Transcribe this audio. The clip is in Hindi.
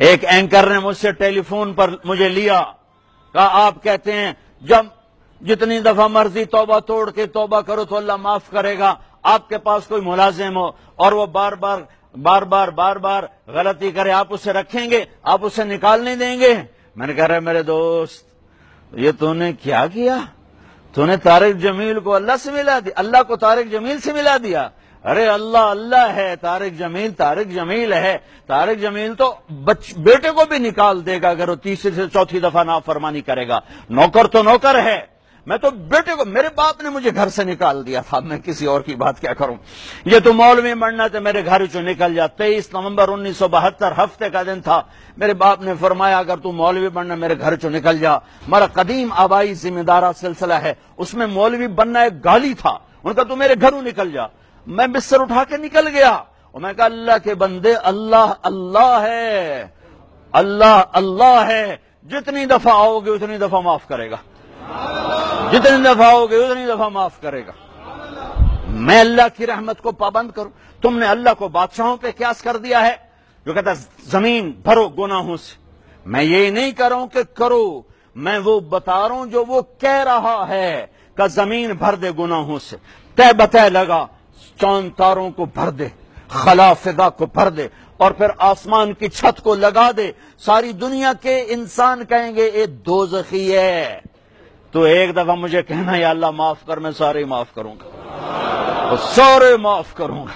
एक एंकर ने मुझसे टेलीफोन पर मुझे लिया। कहा, आप कहते हैं, जब जितनी दफ़ा मर्ज़ी तोबा तोड़ के तोबा करो तो अल्लाह माफ़ करेगा। आपके पास कोई मुलाजिम हो और वो बार बार बार बार बार बार गलती करे, आप उसे रखेंगे, आप उसे निकालने देंगे। मैंने कह रहा मेरे दोस्त, ये तूने क्या किया? तूने तारिक जमील को अल्लाह से मिला दिया, अल्लाह को तारिक जमील से मिला दिया। अरे अल्लाह अल्लाह है तारिक जमील तारिक जमील है। तारिक जमील तो बच, बेटे को भी निकाल देगा अगर वो तीसरी से चौथी दफ़ा नाफरमानी करेगा। नौकर तो नौकर है। मैं तो बेटे को मेरे बाप ने मुझे घर से निकाल दिया था। मैं किसी और की बात क्या करूँ? ये तो मौलवी बनना तो मेरे घर चो निकल जा। तेईस नवंबर उन्नीस सौ बहत्तर हफ़्ते का दिन था। मेरे बाप ने फरमाया अगर तू मौलवी बनना मेरे घर चो निकल जा। मेरा कदीम आबाई जिम्मेदारा सिलसिला है। उसमें मौलवी बनना एक गाली था। उनका तू मेरे घरों निकल जा। मैं बिस्तर उठा के निकल गया। और मैं कहा, अल्लाह के बंदे, अल्लाह अल्लाह है। अल्लाह अल्लाह है। जितनी दफ़ा आओगे, उतनी दफ़ा माफ़ करेगा। जितनी दफ़ा आओगे, उतनी दफ़ा माफ़ करेगा। मैं अल्लाह की रहमत को पाबंद करूँ। तुमने अल्लाह को बादशाहों पे क्यास कर दिया है। जो कहता, ज़मीन भरो गुनाहों से। मैं ये नहीं कर रहा हूँ कि करो। मैं वो बता रहा हूँ जो वो कह रहा है, का ज़मीन भर दे गुनाहों से। तय बतय लगा चाँद तारों को भर दे, खला फिदा को भर दे और फिर आसमान की छत को लगा दे। सारी दुनिया के इंसान कहेंगे, ये दो जखी है। तो एक दफ़ा मुझे कहना है अल्लाह माफ़ कर, मैं सारे माफ़ करूँगा सारे माफ़ करूँगा।